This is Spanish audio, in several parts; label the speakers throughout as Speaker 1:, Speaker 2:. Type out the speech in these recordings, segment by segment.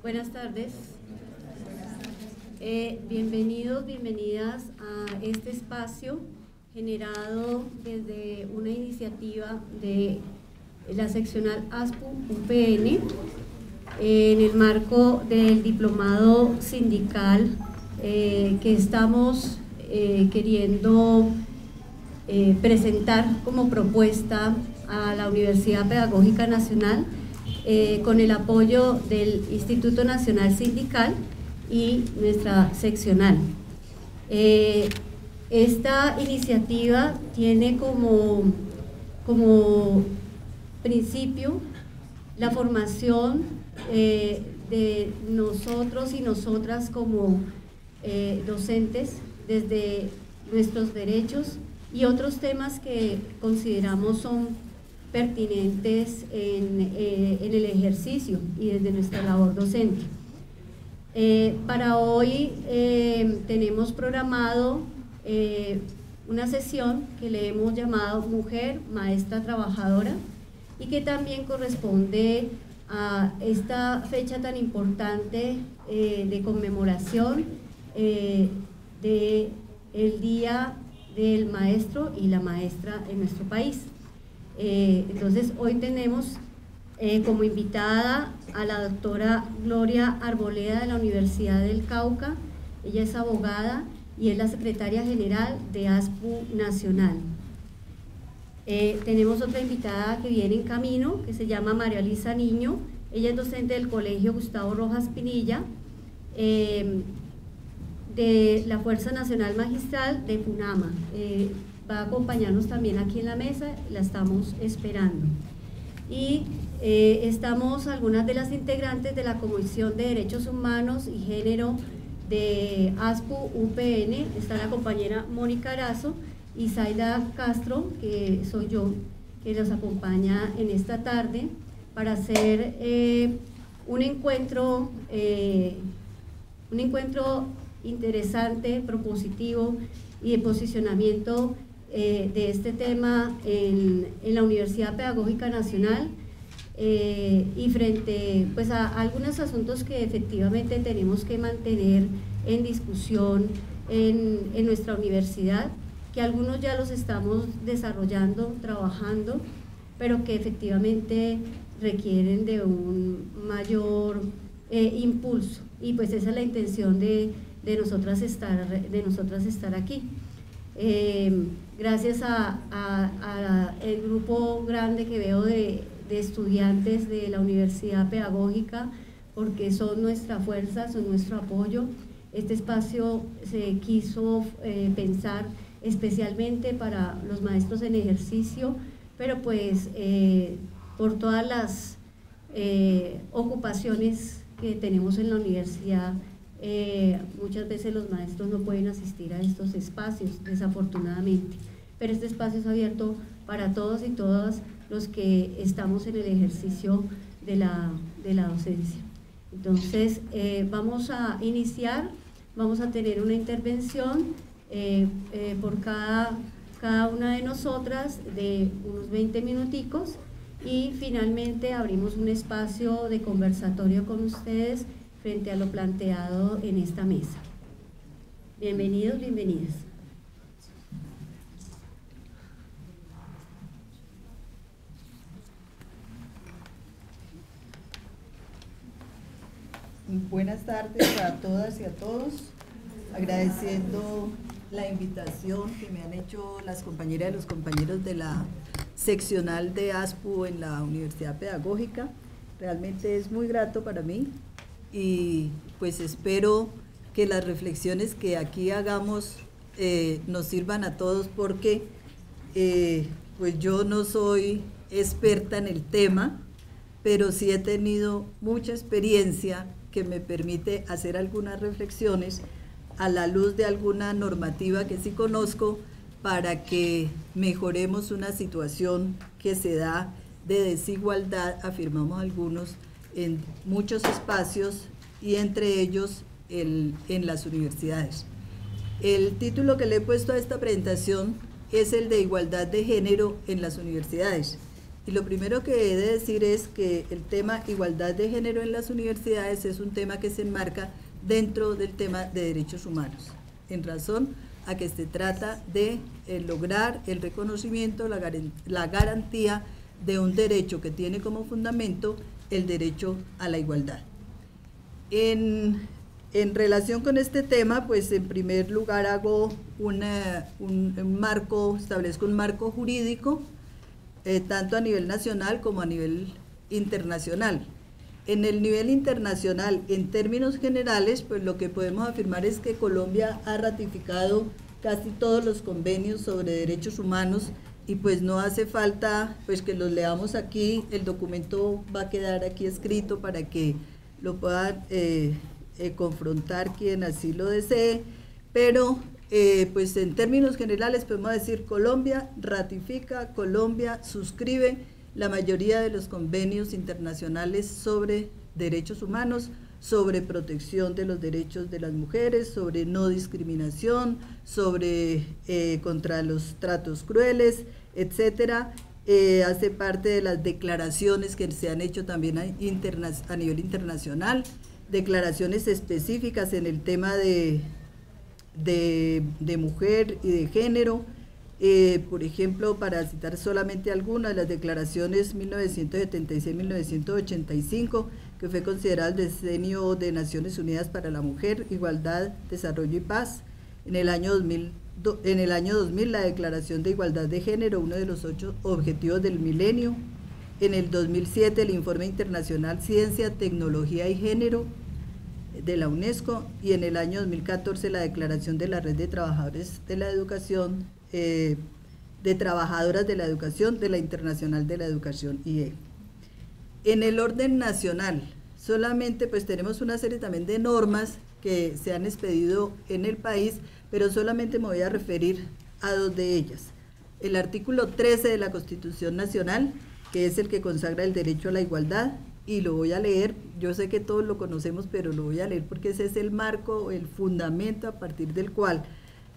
Speaker 1: Buenas tardes. Eh, bienvenidos, bienvenidas a este espacio generado desde una iniciativa de la seccional ASPU UPN en el marco del diplomado sindical eh, que estamos eh, queriendo presentar como propuesta a la Universidad Pedagógica Nacional eh, con el apoyo del Instituto Nacional Sindical y nuestra seccional. Eh, esta iniciativa tiene como, como principio la formación eh, de nosotros y nosotras como docentes desde nuestros derechos y otros temas que consideramos son pertinentes eh, en, el ejercicio y desde nuestra labor docente. Eh, para hoy eh, tenemos programado una sesión que le hemos llamado Mujer, Maestra Trabajadora y que también corresponde a esta fecha tan importante de conmemoración del el Día del Maestro y la Maestra en nuestro país. Eh, entonces, hoy tenemos eh, como invitada a la doctora Gloria Arboleda de la Universidad del Cauca. Ella es abogada y es la secretaria general de ASPU Nacional. Eh, tenemos otra invitada que viene en camino, que se llama María Lisa Niño. Ella es docente del Colegio Gustavo Rojas Pinilla, de la Fuerza Nacional Magistral de FUNAMA va a acompañarnos también aquí en la mesa, la estamos esperando. Y eh, estamos algunas de las integrantes de la Comisión de Derechos Humanos y Género de ASPU UPN, está la compañera Mónica Arazo y Zaida Castro, que soy yo, que nos acompaña en esta tarde para hacer eh, un encuentro, eh, un encuentro interesante, propositivo y de posicionamiento eh, de este tema en, la Universidad Pedagógica Nacional eh, y frente pues, a algunos asuntos que efectivamente tenemos que mantener en discusión en, en nuestra universidad, que algunos ya los estamos desarrollando, trabajando, pero que efectivamente requieren de un mayor eh, impulso. Y pues esa es la intención de, de nosotras, estar, de nosotras estar aquí gracias a, el grupo grande que veo de, estudiantes de la Universidad Pedagógica, porque son nuestra fuerza, son nuestro apoyo. Este espacio se quiso eh, pensar especialmente para los maestros en ejercicio, pero pues eh, por todas las eh, ocupaciones que tenemos en la universidad, muchas veces los maestros no pueden asistir a estos espacios, desafortunadamente pero este espacio es abierto para todos y todas los que estamos en el ejercicio de la, docencia. Entonces, eh, vamos a iniciar, vamos a tener una intervención eh, eh, por cada, cada una de nosotras de unos 20 minuticos y finalmente abrimos un espacio de conversatorio con ustedes frente a lo planteado en esta mesa. Bienvenidos, bienvenidas.
Speaker 2: Buenas tardes a todas y a todos, agradeciendo la invitación que me han hecho las compañeras y los compañeros de la seccional de ASPU en la Universidad Pedagógica. Realmente es muy grato para mí y pues espero que las reflexiones que aquí hagamos eh, nos sirvan a todos porque eh, pues yo no soy experta en el tema, pero sí he tenido mucha experiencia que me permite hacer algunas reflexiones a la luz de alguna normativa que sí conozco para que mejoremos una situación que se da de desigualdad, afirmamos algunos, en muchos espacios y entre ellos en las universidades. El título que le he puesto a esta presentación es el de igualdad de género en las universidades. Y lo primero que he de decir es que el tema igualdad de género en las universidades es un tema que se enmarca dentro del tema de derechos humanos, en razón a que se trata de eh, lograr el reconocimiento, la, la garantía de un derecho que tiene como fundamento el derecho a la igualdad. En, relación con este tema, pues en primer lugar hago un, marco, establezco un marco jurídico, eh, tanto a nivel nacional como a nivel internacional. En el nivel internacional, en términos generales, pues lo que podemos afirmar es que Colombia ha ratificado casi todos los convenios sobre derechos humanos y pues no hace falta pues que los leamos aquí, el documento va a quedar aquí escrito para que lo puedan eh, eh, confrontar quien así lo desee, pero eh, pues en términos generales podemos decir Colombia ratifica, Colombia suscribe la mayoría de los convenios internacionales sobre derechos humanos, sobre protección de los derechos de las mujeres, sobre no discriminación, sobre contra los tratos crueles, etcétera, eh, hace parte de las declaraciones que se han hecho también a, a, nivel internacional, declaraciones específicas en el tema de, de, mujer y de género. Eh, por ejemplo, para citar solamente algunas, las declaraciones 1976-1985, que fue considerado el decenio de Naciones Unidas para la Mujer, Igualdad, Desarrollo y Paz. En el año 2000 en el año 2000 la Declaración de Igualdad de Género, uno de los ocho objetivos del milenio. En el 2007 el Informe Internacional Ciencia, Tecnología y Género de la UNESCO y en el año 2014 la Declaración de la Red de Trabajadores de la Educación, eh, de Trabajadoras de la Educación de la Internacional de la Educación IE. En el orden nacional, solamente pues tenemos una serie también de normas que se han expedido en el país, pero solamente me voy a referir a dos de ellas. El artículo 13 de la Constitución Nacional, que es el que consagra el derecho a la igualdad, y lo voy a leer, yo sé que todos lo conocemos, pero lo voy a leer porque ese es el marco, el fundamento a partir del cual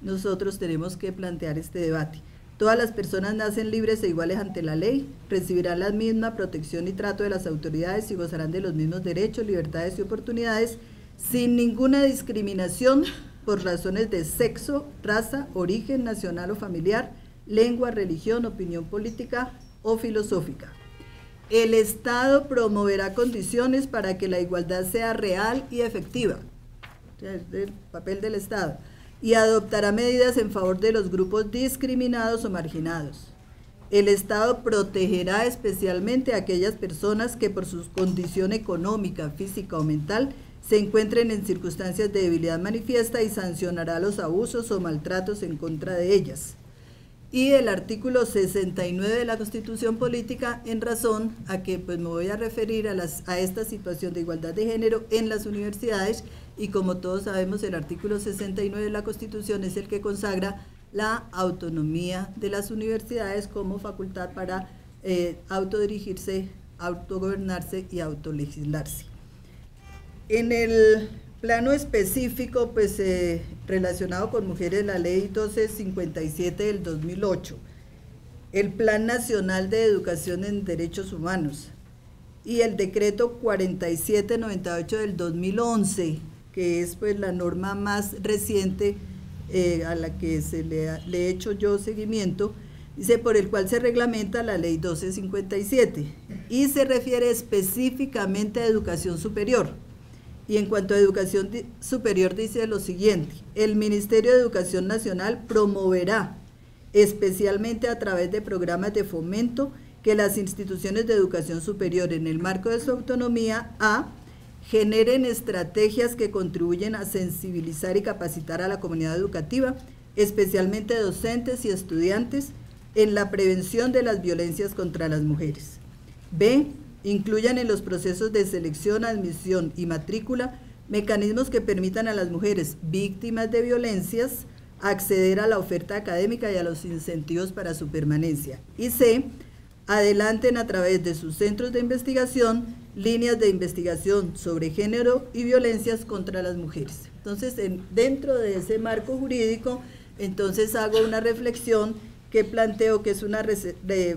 Speaker 2: nosotros tenemos que plantear este debate. Todas las personas nacen libres e iguales ante la ley, recibirán la misma protección y trato de las autoridades y gozarán de los mismos derechos, libertades y oportunidades sin ninguna discriminación por razones de sexo, raza, origen nacional o familiar, lengua, religión, opinión política o filosófica. El Estado promoverá condiciones para que la igualdad sea real y efectiva. El papel del Estado. Y adoptará medidas en favor de los grupos discriminados o marginados. El Estado protegerá especialmente a aquellas personas que por su condición económica, física o mental se encuentren en circunstancias de debilidad manifiesta y sancionará los abusos o maltratos en contra de ellas. Y el artículo 69 de la Constitución Política en razón a que pues me voy a referir a, las, a esta situación de igualdad de género en las universidades y como todos sabemos el artículo 69 de la Constitución es el que consagra la autonomía de las universidades como facultad para eh, autodirigirse, autogobernarse y autolegislarse. En el plano específico, pues eh, relacionado con mujeres, la ley 1257 del 2008, el Plan Nacional de Educación en Derechos Humanos y el decreto 4798 del 2011, que es pues la norma más reciente eh, a la que se le, le he hecho yo seguimiento, dice por el cual se reglamenta la ley 1257 y se refiere específicamente a educación superior. Y en cuanto a educación superior dice lo siguiente, el Ministerio de Educación Nacional promoverá, especialmente a través de programas de fomento, que las instituciones de educación superior en el marco de su autonomía A generen estrategias que contribuyen a sensibilizar y capacitar a la comunidad educativa, especialmente docentes y estudiantes, en la prevención de las violencias contra las mujeres. B incluyan en los procesos de selección, admisión y matrícula mecanismos que permitan a las mujeres víctimas de violencias acceder a la oferta académica y a los incentivos para su permanencia. Y C, adelanten a través de sus centros de investigación líneas de investigación sobre género y violencias contra las mujeres. Entonces, dentro de ese marco jurídico, entonces hago una reflexión que planteo que es una,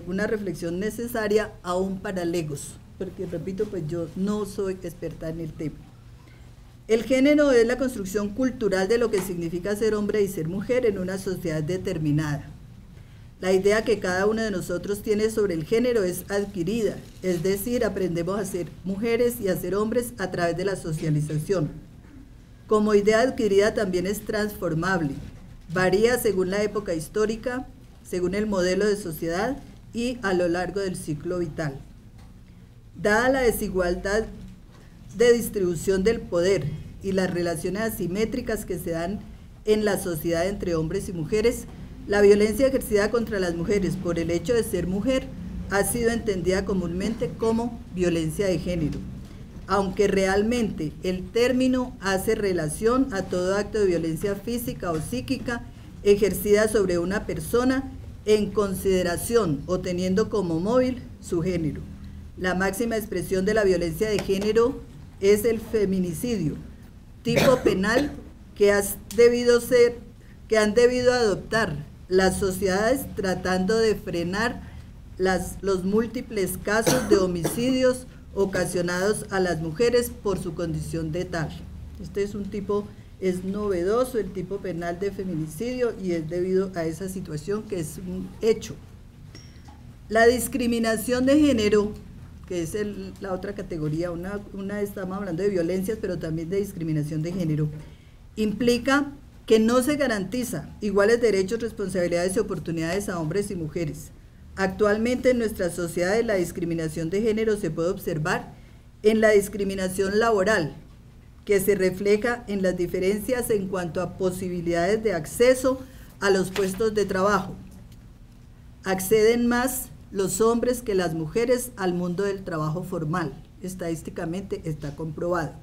Speaker 2: una reflexión necesaria aún para legos, porque repito, pues yo no soy experta en el tema. El género es la construcción cultural de lo que significa ser hombre y ser mujer en una sociedad determinada. La idea que cada uno de nosotros tiene sobre el género es adquirida, es decir, aprendemos a ser mujeres y a ser hombres a través de la socialización. Como idea adquirida también es transformable, varía según la época histórica, según el modelo de sociedad y a lo largo del ciclo vital. Dada la desigualdad de distribución del poder y las relaciones asimétricas que se dan en la sociedad entre hombres y mujeres, la violencia ejercida contra las mujeres por el hecho de ser mujer ha sido entendida comúnmente como violencia de género, aunque realmente el término hace relación a todo acto de violencia física o psíquica ejercida sobre una persona en consideración o teniendo como móvil su género. La máxima expresión de la violencia de género es el feminicidio, tipo penal que, has debido ser, que han debido adoptar las sociedades tratando de frenar las, los múltiples casos de homicidios ocasionados a las mujeres por su condición de tal. Este es un tipo, es novedoso el tipo penal de feminicidio y es debido a esa situación que es un hecho. La discriminación de género, que es la otra categoría, una, una estamos hablando de violencias, pero también de discriminación de género, implica que no se garantiza iguales derechos, responsabilidades y oportunidades a hombres y mujeres. Actualmente en nuestra sociedad la discriminación de género se puede observar en la discriminación laboral, que se refleja en las diferencias en cuanto a posibilidades de acceso a los puestos de trabajo. Acceden más los hombres que las mujeres al mundo del trabajo formal. Estadísticamente está comprobado.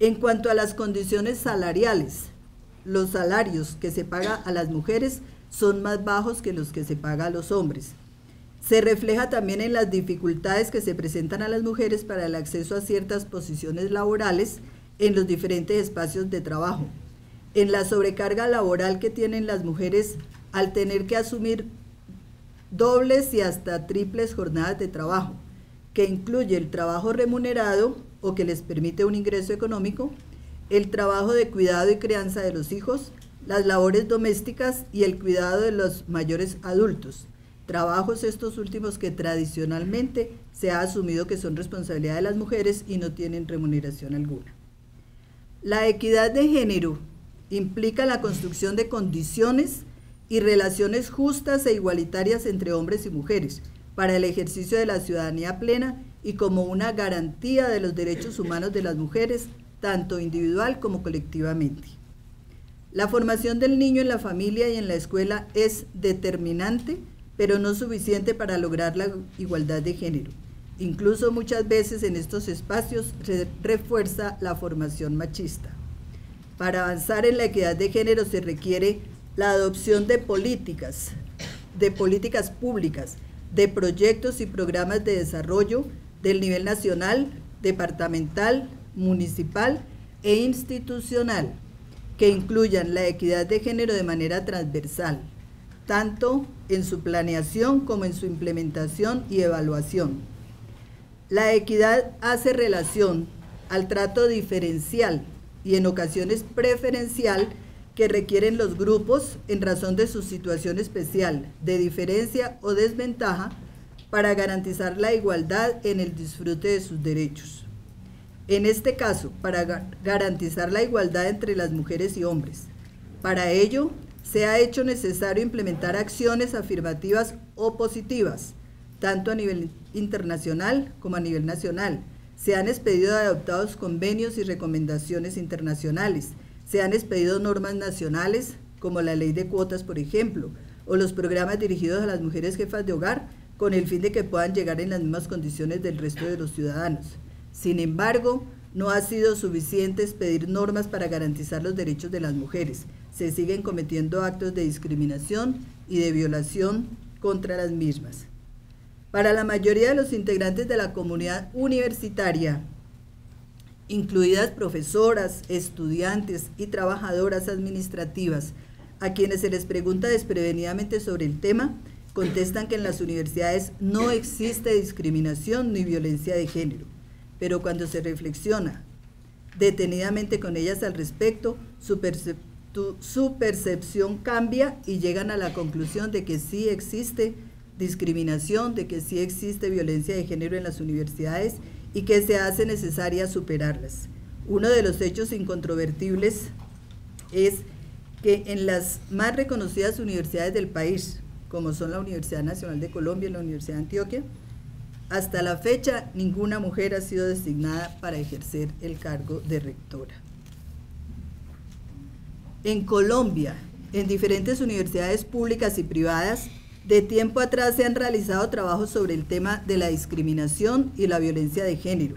Speaker 2: En cuanto a las condiciones salariales, los salarios que se paga a las mujeres son más bajos que los que se paga a los hombres. Se refleja también en las dificultades que se presentan a las mujeres para el acceso a ciertas posiciones laborales en los diferentes espacios de trabajo, en la sobrecarga laboral que tienen las mujeres al tener que asumir dobles y hasta triples jornadas de trabajo, que incluye el trabajo remunerado o que les permite un ingreso económico, el trabajo de cuidado y crianza de los hijos, las labores domésticas y el cuidado de los mayores adultos. Trabajos estos últimos que tradicionalmente se ha asumido que son responsabilidad de las mujeres y no tienen remuneración alguna. La equidad de género implica la construcción de condiciones y relaciones justas e igualitarias entre hombres y mujeres para el ejercicio de la ciudadanía plena y como una garantía de los derechos humanos de las mujeres tanto individual como colectivamente. La formación del niño en la familia y en la escuela es determinante, pero no suficiente para lograr la igualdad de género. Incluso muchas veces en estos espacios se refuerza la formación machista. Para avanzar en la equidad de género se requiere la adopción de políticas, de políticas públicas, de proyectos y programas de desarrollo del nivel nacional, departamental, municipal e institucional que incluyan la equidad de género de manera transversal, tanto en su planeación como en su implementación y evaluación. La equidad hace relación al trato diferencial y en ocasiones preferencial que requieren los grupos en razón de su situación especial, de diferencia o desventaja, para garantizar la igualdad en el disfrute de sus derechos. En este caso, para garantizar la igualdad entre las mujeres y hombres. Para ello, se ha hecho necesario implementar acciones afirmativas o positivas, tanto a nivel internacional como a nivel nacional. Se han expedido adoptados convenios y recomendaciones internacionales. Se han expedido normas nacionales, como la ley de cuotas, por ejemplo, o los programas dirigidos a las mujeres jefas de hogar, con el fin de que puedan llegar en las mismas condiciones del resto de los ciudadanos. Sin embargo, no ha sido suficiente pedir normas para garantizar los derechos de las mujeres. Se siguen cometiendo actos de discriminación y de violación contra las mismas. Para la mayoría de los integrantes de la comunidad universitaria, incluidas profesoras, estudiantes y trabajadoras administrativas, A quienes se les pregunta desprevenidamente sobre el tema, contestan que en las universidades no existe discriminación ni violencia de género, pero cuando se reflexiona detenidamente con ellas al respecto, su, percepción cambia y llegan a la conclusión de que sí existe discriminación, de que sí existe violencia de género en las universidades y que se hace necesaria superarlas. Uno de los hechos incontrovertibles es que en las más reconocidas universidades del país, como son la Universidad Nacional de Colombia y la Universidad de Antioquia, hasta la fecha ninguna mujer ha sido designada para ejercer el cargo de rectora. En Colombia, en diferentes universidades públicas y privadas, de tiempo atrás se han realizado trabajos sobre el tema de la discriminación y la violencia de género.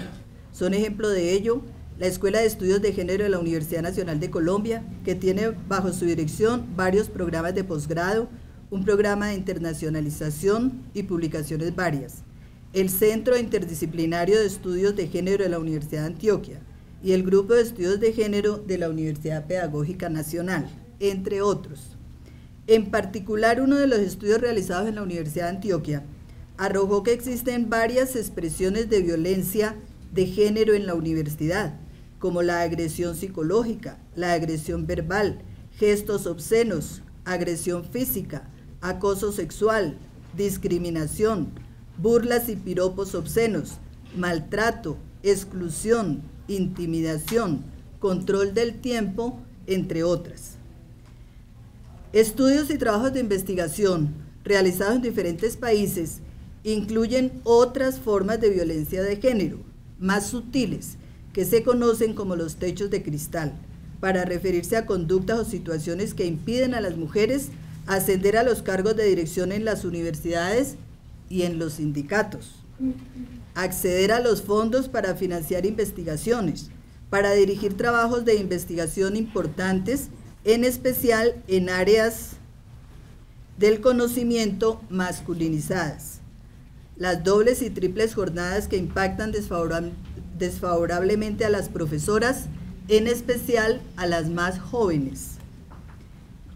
Speaker 2: Son ejemplo de ello la Escuela de Estudios de Género de la Universidad Nacional de Colombia, que tiene bajo su dirección varios programas de posgrado, un programa de internacionalización y publicaciones varias. El Centro Interdisciplinario de Estudios de Género de la Universidad de Antioquia y el Grupo de Estudios de Género de la Universidad Pedagógica Nacional, entre otros. En particular, uno de los estudios realizados en la Universidad de Antioquia arrojó que existen varias expresiones de violencia de género en la universidad, como la agresión psicológica, la agresión verbal, gestos obscenos, agresión física, acoso sexual, discriminación, burlas y piropos obscenos, maltrato, exclusión, intimidación, control del tiempo, entre otras. Estudios y trabajos de investigación realizados en diferentes países incluyen otras formas de violencia de género, más sutiles, que se conocen como los techos de cristal, para referirse a conductas o situaciones que impiden a las mujeres ascender a los cargos de dirección en las universidades y en los sindicatos, acceder a los fondos para financiar investigaciones, para dirigir trabajos de investigación importantes en especial en áreas del conocimiento masculinizadas. Las dobles y triples jornadas que impactan desfavorablemente a las profesoras, en especial a las más jóvenes.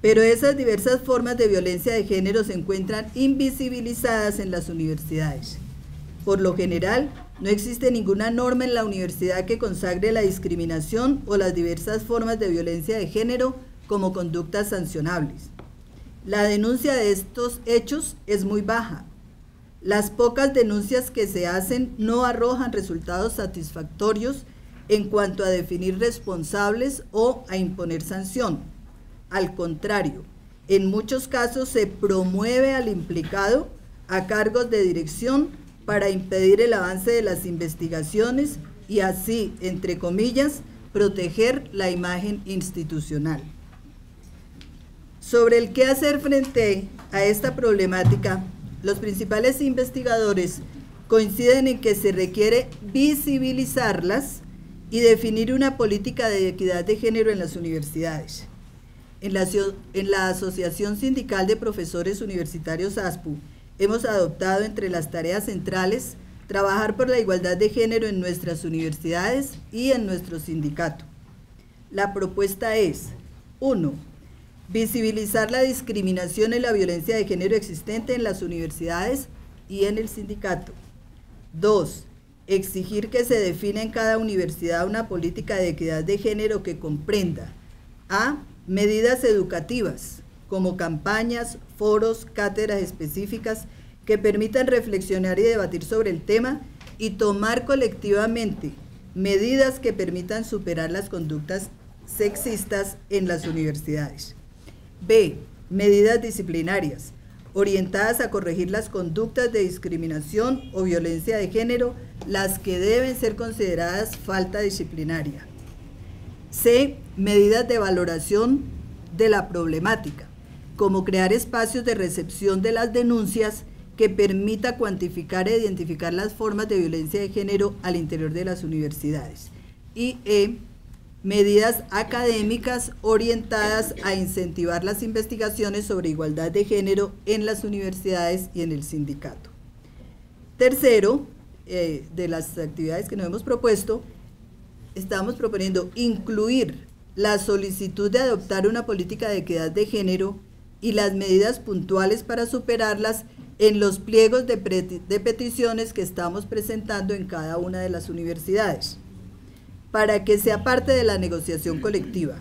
Speaker 2: Pero esas diversas formas de violencia de género se encuentran invisibilizadas en las universidades. Por lo general, no existe ninguna norma en la universidad que consagre la discriminación o las diversas formas de violencia de género como conductas sancionables. La denuncia de estos hechos es muy baja. Las pocas denuncias que se hacen no arrojan resultados satisfactorios en cuanto a definir responsables o a imponer sanción. Al contrario, en muchos casos se promueve al implicado a cargos de dirección para impedir el avance de las investigaciones y así, entre comillas, proteger la imagen institucional. Sobre el qué hacer frente a esta problemática, los principales investigadores coinciden en que se requiere visibilizarlas y definir una política de equidad de género en las universidades. En la, Asociación Sindical de Profesores Universitarios ASPU hemos adoptado entre las tareas centrales trabajar por la igualdad de género en nuestras universidades y en nuestro sindicato. La propuesta es, 1 visibilizar la discriminación y la violencia de género existente en las universidades y en el sindicato. Dos, exigir que se define en cada universidad una política de equidad de género que comprenda a medidas educativas como campañas, foros, cátedras específicas que permitan reflexionar y debatir sobre el tema y tomar colectivamente medidas que permitan superar las conductas sexistas en las universidades. B. Medidas disciplinarias, orientadas a corregir las conductas de discriminación o violencia de género, las que deben ser consideradas falta disciplinaria. C. Medidas de valoración de la problemática, como crear espacios de recepción de las denuncias que permita cuantificar e identificar las formas de violencia de género al interior de las universidades. Y E medidas académicas orientadas a incentivar las investigaciones sobre igualdad de género en las universidades y en el sindicato. Tercero, eh, de las actividades que nos hemos propuesto, estamos proponiendo incluir la solicitud de adoptar una política de equidad de género y las medidas puntuales para superarlas en los pliegos de, de, peticiones que estamos presentando en cada una de las universidades, para que sea parte de la negociación colectiva.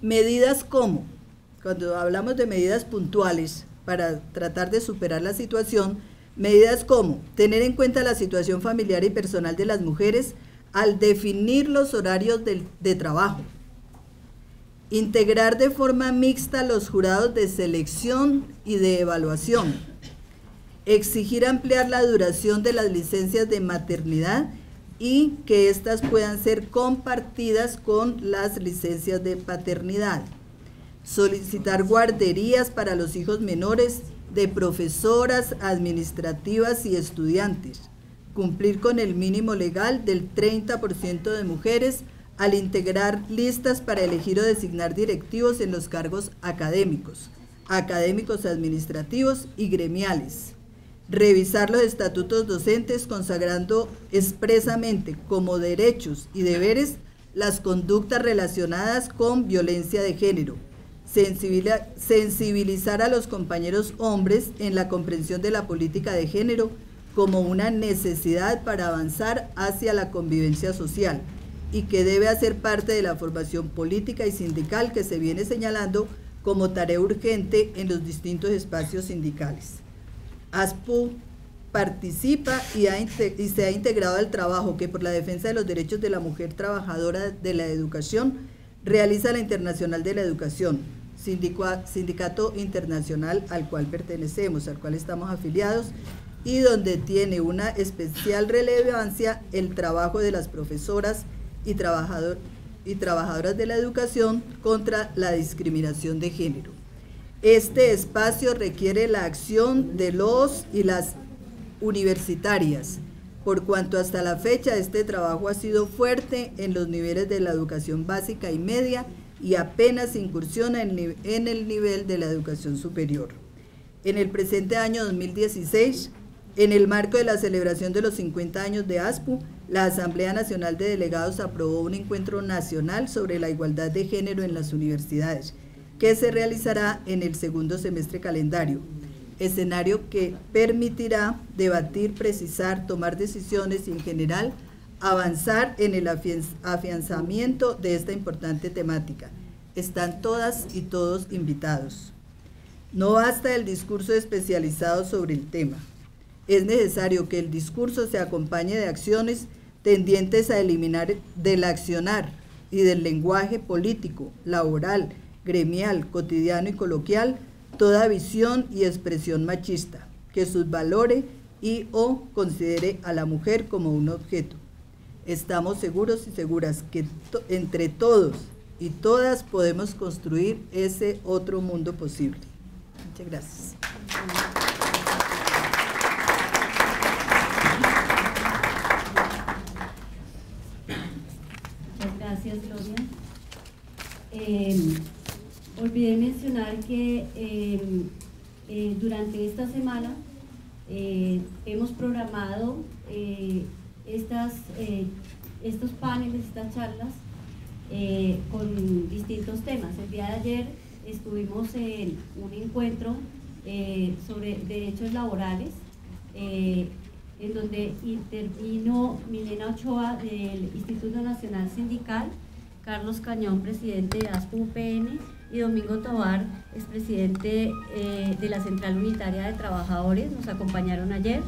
Speaker 2: Medidas como, cuando hablamos de medidas puntuales para tratar de superar la situación, medidas como tener en cuenta la situación familiar y personal de las mujeres al definir los horarios de, de trabajo, integrar de forma mixta los jurados de selección y de evaluación, exigir ampliar la duración de las licencias de maternidad y que éstas puedan ser compartidas con las licencias de paternidad, solicitar guarderías para los hijos menores de profesoras, administrativas y estudiantes, cumplir con el mínimo legal del 30% de mujeres al integrar listas para elegir o designar directivos en los cargos académicos, académicos administrativos y gremiales. Revisar los estatutos docentes consagrando expresamente como derechos y deberes las conductas relacionadas con violencia de género. Sensibilizar a los compañeros hombres en la comprensión de la política de género como una necesidad para avanzar hacia la convivencia social y que debe hacer parte de la formación política y sindical que se viene señalando como tarea urgente en los distintos espacios sindicales. ASPU participa y, se ha integrado al trabajo que por la defensa de los derechos de la mujer trabajadora de la educación realiza la Internacional de la Educación, sindicato internacional al cual pertenecemos, al cual estamos afiliados y donde tiene una especial relevancia el trabajo de las profesoras y, trabajador, y trabajadoras de la educación contra la discriminación de género. Este espacio requiere la acción de los y las universitarias, por cuanto hasta la fecha este trabajo ha sido fuerte en los niveles de la educación básica y media y apenas incursiona en, en el nivel de la educación superior. En el presente año 2016, en el marco de la celebración de los 50 años de ASPU, la Asamblea Nacional de Delegados aprobó un encuentro nacional sobre la igualdad de género en las universidades, que se realizará en el segundo semestre calendario, escenario que permitirá debatir, precisar, tomar decisiones y en general avanzar en el afianzamiento de esta importante temática. Están todas y todos invitados. No basta el discurso especializado sobre el tema es necesario que el discurso se acompañe de acciones tendientes a eliminar del accionar y del lenguaje político, laboral, gremial, cotidiano y coloquial toda visión y expresión machista, que subvalore y o considere a la mujer como un objeto. Estamos seguros y seguras que entre todos y todas podemos construir ese otro mundo posible. Muchas gracias.
Speaker 1: Eh, olvidé mencionar que em, eh, durante esta semana eh, hemos programado estas, estos paneles, estas charlas con distintos temas. El día de ayer estuvimos en un encuentro sobre derechos laborales en donde intervino Milena Ochoa del Instituto Nacional Sindical Carlos Cañón, presidente de ASPU-UPN, y Domingo Tobar, expresidente eh, de la Central Unitaria de Trabajadores, nos acompañaron ayer.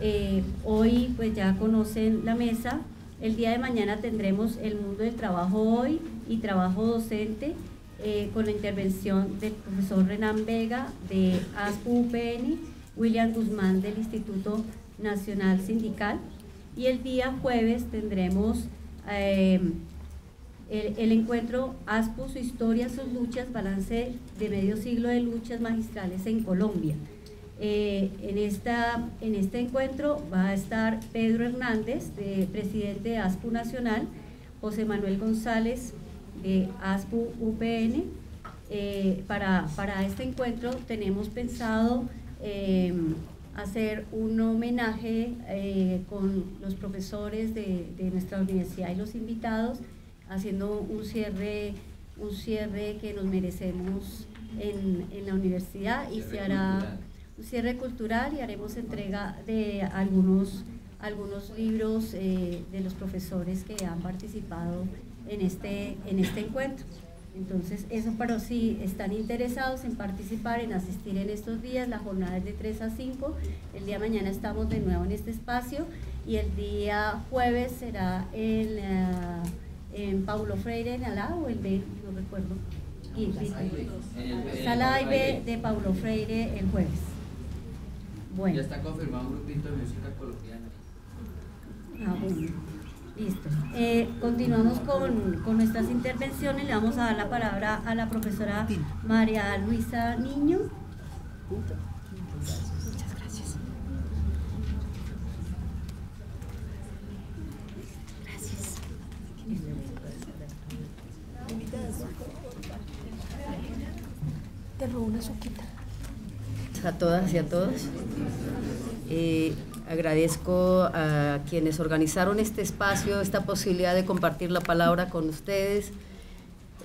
Speaker 1: Eh, hoy pues ya conocen la mesa. El día de mañana tendremos el mundo del trabajo hoy y trabajo docente eh, con la intervención del profesor Renan Vega de ASPU-UPN, William Guzmán del Instituto Nacional Sindical. Y el día jueves tendremos el, encuentro ASPO, su historia, sus luchas, balance de medio siglo de luchas magistrales en Colombia. Eh, en, esta, en este encuentro va a estar Pedro Hernández, presidente de ASPU Nacional, José Manuel González de ASPU UPN. Eh, para, para, este encuentro tenemos pensado hacer un homenaje eh, con los profesores de, de nuestra universidad y los invitados haciendo un cierre, un cierre que nos merecemos en, la universidad y se hará un cierre cultural y haremos entrega de algunos, algunos libros eh, de los profesores que han participado en este, en este encuentro. Entonces, eso para si están interesados en participar, en asistir en estos días, la jornada es de 3 a 5, el día de mañana estamos de nuevo en este espacio y el día jueves será en, uh, en Paulo Freire en Alá o el B, no recuerdo. Sala B de Paulo Freire el jueves.
Speaker 3: Bueno. Ya está confirmado un grupito de música colombiana.
Speaker 1: Ah, bueno. Listo. Eh, continuamos con, con, nuestras intervenciones. Le vamos a dar la palabra a la profesora María Luisa Niño. Muchas gracias. Gracias.
Speaker 4: Te robo una soquita.
Speaker 5: A todas y a todos. Eh, Agradezco a quienes organizaron este espacio, esta posibilidad de compartir la palabra con ustedes,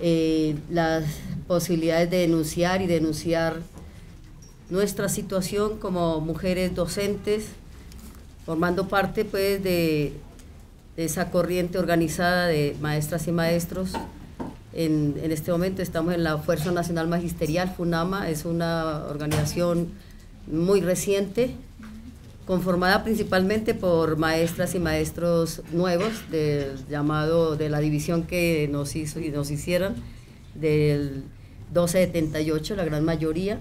Speaker 5: eh, las posibilidades de denunciar y denunciar nuestra situación como mujeres docentes, formando parte pues de, esa corriente organizada de maestras y maestros. En, en este momento estamos en la Fuerza Nacional Magisterial, FUNAMA, es una organización muy reciente, conformada principalmente por maestras y maestros nuevos del llamado de la división que nos hizo y nos hicieron del 1278, la gran mayoría.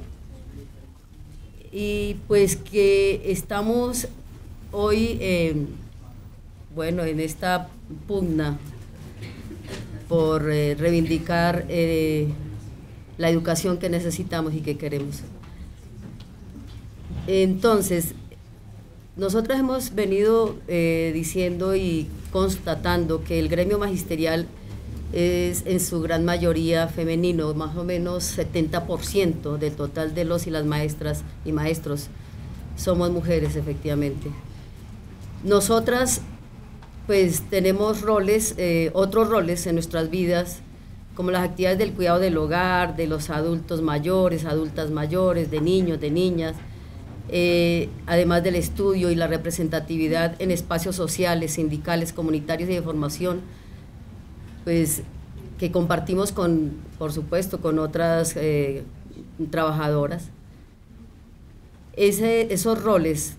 Speaker 5: Y pues que estamos hoy, bueno, en esta pugna por eh, reivindicar eh, la educación que necesitamos y que queremos. Entonces, nosotros hemos venido eh, diciendo y constatando que el gremio magisterial es en su gran mayoría femenino, más o menos 70% del total de los y las maestras y maestros somos mujeres efectivamente. Nosotras pues tenemos roles, eh, otros roles en nuestras vidas, como las actividades del cuidado del hogar, de los adultos mayores, adultas mayores, de niños, de niñas, eh, además del estudio y la representatividad en espacios sociales, sindicales, comunitarios y de formación, pues que compartimos con, por supuesto, con otras eh, trabajadoras. Esos roles,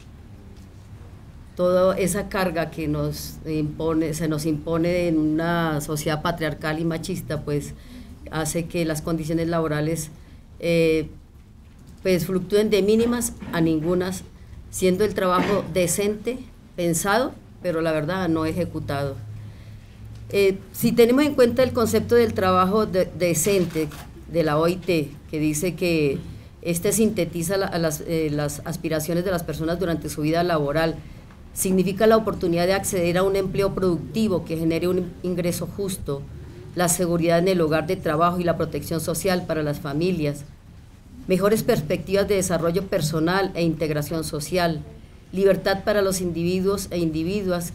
Speaker 5: toda esa carga que nos impone, se nos impone en una sociedad patriarcal y machista, pues hace que las condiciones laborales eh, pues fluctúen de mínimas a ningunas, siendo el trabajo decente, pensado, pero la verdad no ejecutado. Eh, si tenemos en cuenta el concepto del trabajo decente de la OIT, que dice que este sintetiza las, eh, las aspiraciones de las personas durante su vida laboral, significa la oportunidad de acceder a un empleo productivo que genere un ingreso justo, la seguridad en el hogar de trabajo y la protección social para las familias, mejores perspectivas de desarrollo personal e integración social, libertad para los individuos e individuas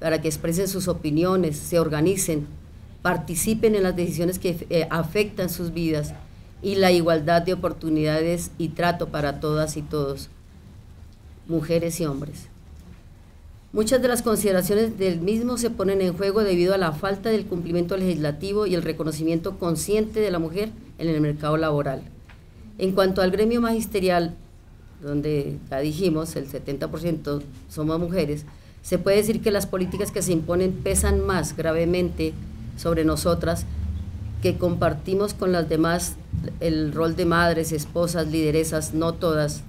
Speaker 5: para que expresen sus opiniones, se organicen, participen en las decisiones que eh, afectan sus vidas y la igualdad de oportunidades y trato para todas y todos, mujeres y hombres. Muchas de las consideraciones del mismo se ponen en juego debido a la falta del cumplimiento legislativo y el reconocimiento consciente de la mujer en el mercado laboral. En cuanto al gremio magisterial, donde ya dijimos, el 70% somos mujeres, se puede decir que las políticas que se imponen pesan más gravemente sobre nosotras que compartimos con las demás el rol de madres, esposas, lideresas, no todas,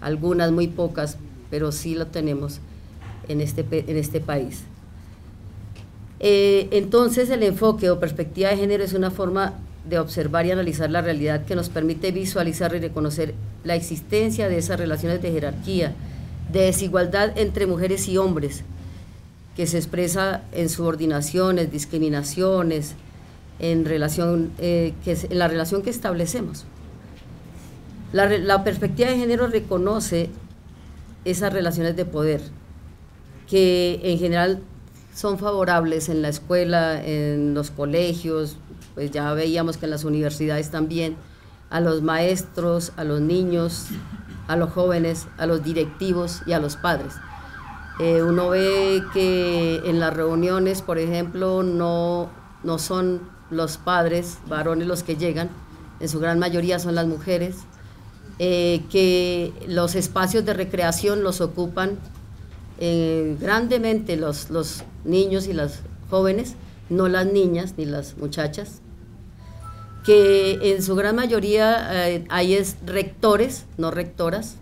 Speaker 5: algunas muy pocas, pero sí lo tenemos en este, en este país. Eh, entonces el enfoque o perspectiva de género es una forma de observar y analizar la realidad que nos permite visualizar y reconocer la existencia de esas relaciones de jerarquía, de desigualdad entre mujeres y hombres, que se expresa en subordinaciones, discriminaciones, en, relación, eh, que, en la relación que establecemos. La, la perspectiva de género reconoce esas relaciones de poder, que en general son favorables en la escuela, en los colegios, pues ya veíamos que en las universidades también, a los maestros, a los niños, a los jóvenes, a los directivos y a los padres. Eh, uno ve que en las reuniones, por ejemplo, no, no son los padres varones los que llegan, en su gran mayoría son las mujeres, eh, que los espacios de recreación los ocupan eh, grandemente los, los niños y las jóvenes, no las niñas ni las muchachas, que en su gran mayoría eh, hay es rectores, no rectoras,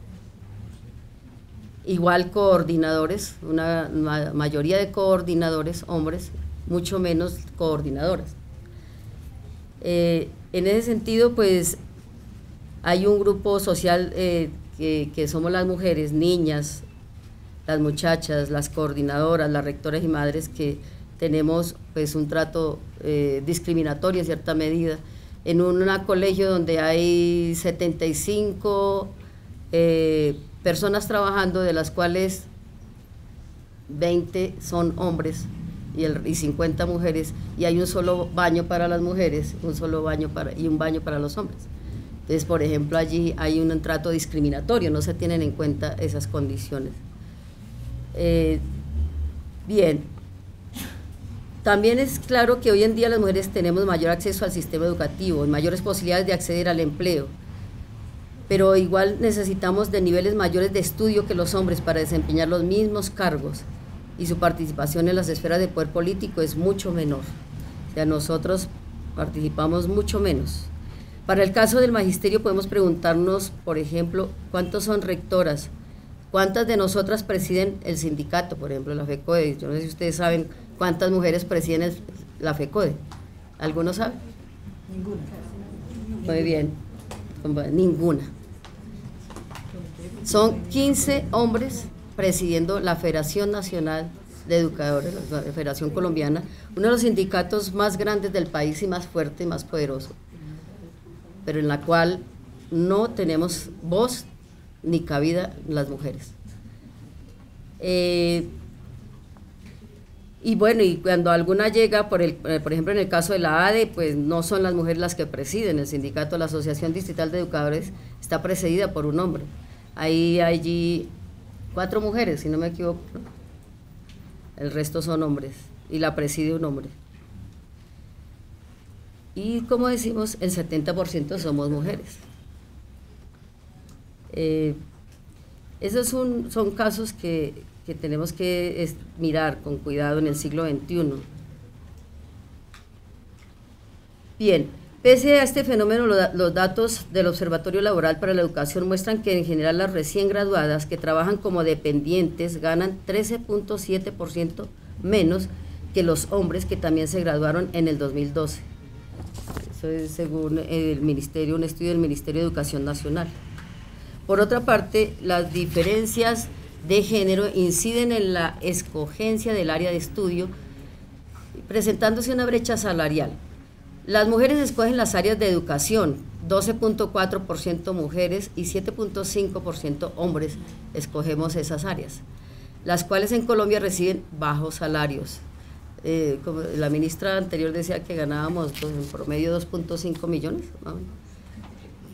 Speaker 5: igual coordinadores, una mayoría de coordinadores hombres, mucho menos coordinadoras. Eh, en ese sentido, pues hay un grupo social eh, que, somos las mujeres, niñas, las muchachas, las coordinadoras, las rectoras y madres que tenemos pues un trato eh, discriminatorio en cierta medida. En un colegio donde hay 75 eh, personas trabajando, de las cuales 20 son hombres y, el, y 50 mujeres, y hay un solo baño para las mujeres un solo baño para, y un baño para los hombres. Entonces, por ejemplo, allí hay un trato discriminatorio, no se tienen en cuenta esas condiciones. Eh, bien, también es claro que hoy en día las mujeres tenemos mayor acceso al sistema educativo, mayores posibilidades de acceder al empleo, pero igual necesitamos de niveles mayores de estudio que los hombres para desempeñar los mismos cargos y su participación en las esferas de poder político es mucho menor. Ya nosotros participamos mucho menos. Para el caso del magisterio podemos preguntarnos, por ejemplo, cuántos son rectoras, ¿Cuántas de nosotras presiden el sindicato, por ejemplo, la FECODE? Yo no sé si ustedes saben cuántas mujeres presiden la FECODE. ¿Alguno sabe? Ninguna. Muy bien, ninguna. Son 15 hombres presidiendo la Federación Nacional de Educadores, la Federación Colombiana, uno de los sindicatos más grandes del país y más fuerte y más poderoso, pero en la cual no tenemos voz ni cabida las mujeres. Eh, y bueno, y cuando alguna llega, por, el, eh, por ejemplo en el caso de la ADE, pues no son las mujeres las que presiden, el sindicato, la Asociación Distrital de Educadores está presidida por un hombre. Ahí hay allí cuatro mujeres, si no me equivoco. El resto son hombres y la preside un hombre. Y como decimos, el 70% somos mujeres. Eh, esos son, son casos que, que tenemos que mirar con cuidado en el siglo XXI. Bien, pese a este fenómeno, los datos del Observatorio Laboral para la Educación muestran que en general las recién graduadas que trabajan como dependientes ganan 13.7% menos que los hombres que también se graduaron en el 2012. Eso es según el Ministerio, un estudio del Ministerio de Educación Nacional. Por otra parte, las diferencias de género inciden en la escogencia del área de estudio, presentándose una brecha salarial. Las mujeres escogen las áreas de educación, 12.4% mujeres y 7.5% hombres escogemos esas áreas, las cuales en Colombia reciben bajos salarios. Eh, como la ministra anterior decía que ganábamos pues, en promedio 2.5 millones,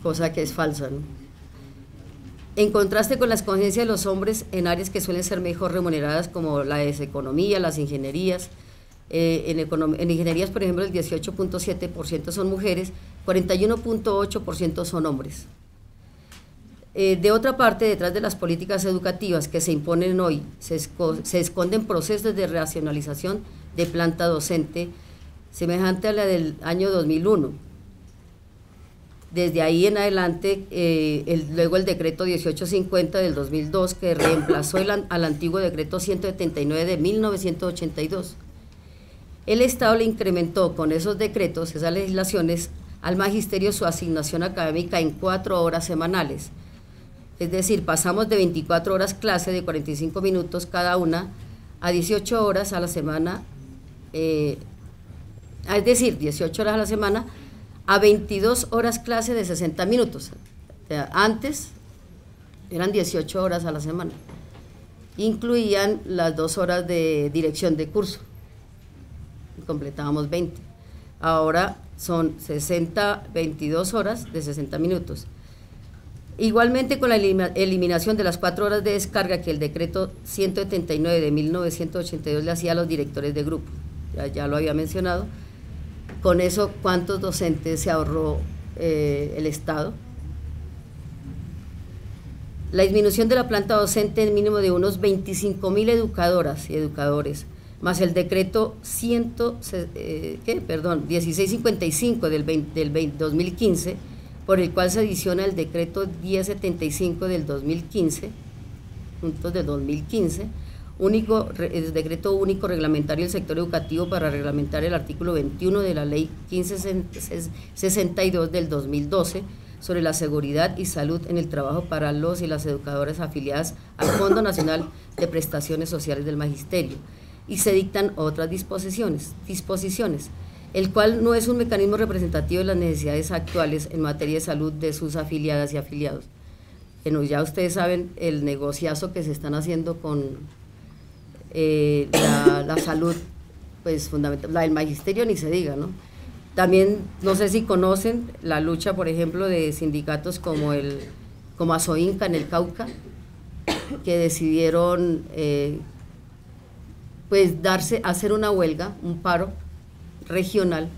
Speaker 5: cosa que es falsa. ¿no? En contraste con la escogencia de los hombres en áreas que suelen ser mejor remuneradas como la economía, las ingenierías. Eh, en, ingenierías, por ejemplo, el 18.7% son mujeres, 41.8% son hombres. Eh, de otra parte, detrás de las políticas educativas que se imponen hoy, se, se esconden procesos de racionalización de planta docente semejante a la del año 2001 desde ahí en adelante, eh, luego el decreto 1850 del 2002 que reemplazó al antiguo decreto 179 de 1982. El Estado le incrementó con esos decretos, esas legislaciones, al magisterio su asignación académica en cuatro horas semanales. Es decir, pasamos de 24 horas clase de 45 minutos cada una a 18 horas a la semana, eh, es decir, 18 horas a la semana a 22 horas clase de 60 minutos. antes eran 18 horas a la semana. incluían las dos horas de dirección de curso. Completábamos 20. Ahora son 60, 22 horas de 60 minutos. Igualmente con la eliminación de las cuatro horas de descarga que el decreto 179 de 1982 le hacía a los directores de grupo, ya, lo había mencionado, con eso cuántos docentes se ahorró eh, el Estado. La disminución de la planta docente en mínimo de unos 25 mil educadoras y educadores, más el decreto 100, eh, ¿qué? Perdón, 1655 del, del 2015 por el cual se adiciona el decreto 1075 del 2015, juntos del 2015, único, el decreto único reglamentario del sector educativo para reglamentar el artículo 21 de la ley 1562 del 2012 sobre la seguridad y salud en el trabajo para los y las educadoras afiliadas al Fondo Nacional de Prestaciones Sociales del Magisterio y se dictan otras disposiciones, disposiciones el cual no es un mecanismo representativo de las necesidades actuales en materia de salud de sus afiliadas y afiliados. Ya ustedes saben el negociazo que se están haciendo con eh, la, salud, pues fundamental, la del magisterio ni se diga, ¿no? También, no sé si conocen la lucha, por ejemplo, de sindicatos como el como Azoinca en el Cauca, que decidieron eh, pues darse, hacer una huelga, un paro, regional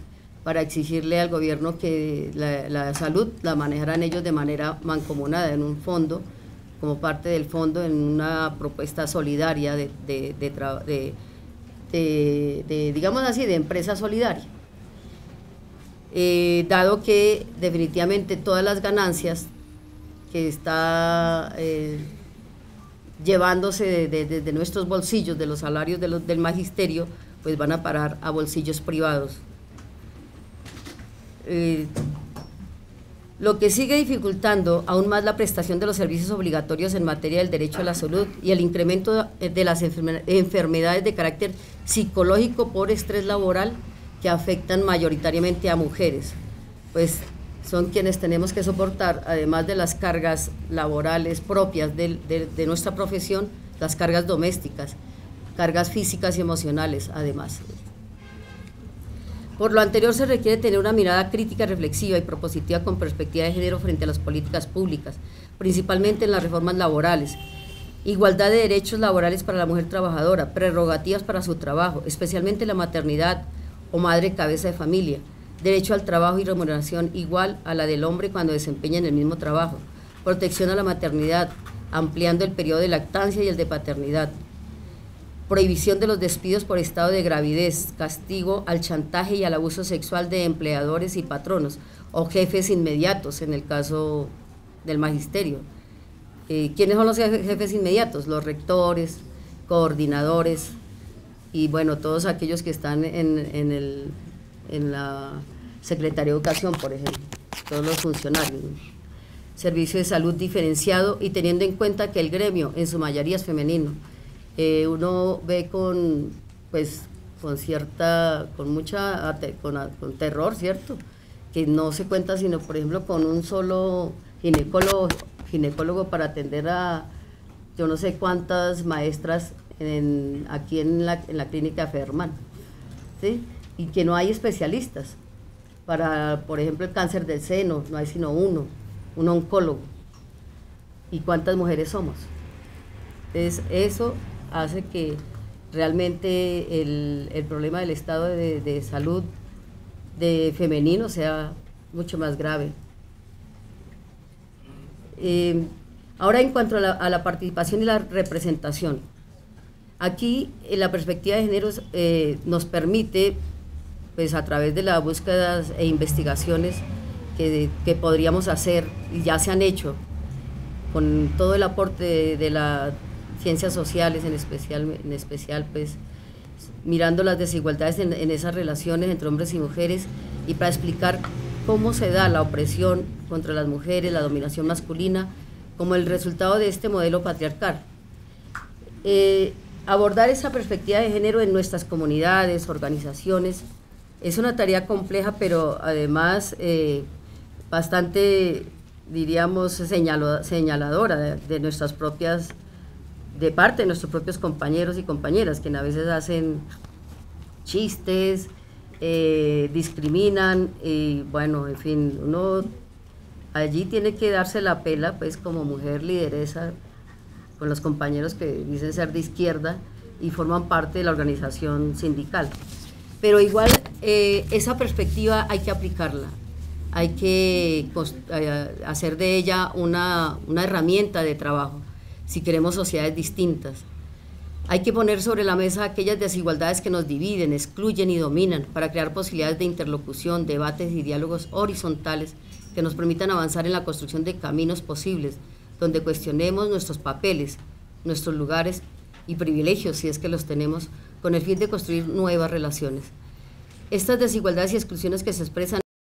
Speaker 5: para exigirle al gobierno que la, salud la manejaran ellos de manera mancomunada en un fondo, como parte del fondo en una propuesta solidaria de, de, digamos así, de empresa solidaria. Eh, dado que definitivamente todas las ganancias que está eh, llevándose de, nuestros bolsillos, de los salarios de los, del magisterio, pues van a parar a bolsillos privados. Eh, lo que sigue dificultando aún más la prestación de los servicios obligatorios en materia del derecho a la salud y el incremento de las enfermedades de carácter psicológico por estrés laboral que afectan mayoritariamente a mujeres, pues son quienes tenemos que soportar, además de las cargas laborales propias de nuestra profesión, las cargas domésticas cargas físicas y emocionales además. Por lo anterior se requiere tener una mirada crítica, reflexiva y propositiva con perspectiva de género frente a las políticas públicas, principalmente en las reformas laborales. Igualdad de derechos laborales para la mujer trabajadora, prerrogativas para su trabajo, especialmente la maternidad o madre cabeza de familia, derecho al trabajo y remuneración igual a la del hombre cuando desempeñan el mismo trabajo, protección a la maternidad, ampliando el periodo de lactancia y el de paternidad, prohibición de los despidos por estado de gravidez, castigo al chantaje y al abuso sexual de empleadores y patronos o jefes inmediatos en el caso del magisterio. Eh, ¿Quiénes son los jefes inmediatos? Los rectores, coordinadores y bueno, todos aquellos que están en, el, en la Secretaría de Educación, por ejemplo, todos los funcionarios. Servicio de salud diferenciado y teniendo en cuenta que el gremio en su mayoría es femenino eh, uno ve con, pues, con cierta, con mucha, con, terror, ¿cierto? Que no se cuenta sino, por ejemplo, con un solo ginecólogo, ginecólogo para atender a yo no sé cuántas maestras aquí en la, en la clínica Ferman, ¿sí? Y que no hay especialistas. Para, por ejemplo, el cáncer del seno, no hay sino uno, un oncólogo. ¿Y cuántas mujeres somos? Entonces, eso hace que realmente el, problema del estado de, salud de femenino sea mucho más grave. Eh, ahora en cuanto a la, participación y la representación, aquí en la perspectiva de género eh, nos permite, pues a través de las búsquedas e investigaciones que, podríamos hacer y ya se han hecho, con todo el aporte de la ciencias sociales en especial, en especial pues mirando las desigualdades en, esas relaciones entre hombres y mujeres y para explicar cómo se da la opresión contra las mujeres, la dominación masculina, como el resultado de este modelo patriarcal. Eh, abordar esa perspectiva de género en nuestras comunidades, organizaciones, es una tarea compleja, pero además eh, bastante, diríamos, señaladora de, de nuestras propias de parte de nuestros propios compañeros y compañeras, quienes a veces hacen chistes, eh, discriminan y bueno, en fin, uno allí tiene que darse la pela, pues como mujer lideresa, con los compañeros que dicen ser de izquierda y forman parte de la organización sindical. Pero igual eh, esa perspectiva hay que aplicarla, hay que eh, hacer de ella una, una herramienta de trabajo si queremos sociedades distintas. Hay que poner sobre la mesa aquellas desigualdades que nos dividen, excluyen y dominan para crear posibilidades de interlocución, debates y diálogos horizontales que nos permitan avanzar en la construcción de caminos posibles, donde cuestionemos nuestros papeles, nuestros lugares y privilegios, si es que los tenemos, con el fin de construir nuevas relaciones. Estas desigualdades y exclusiones que se expresan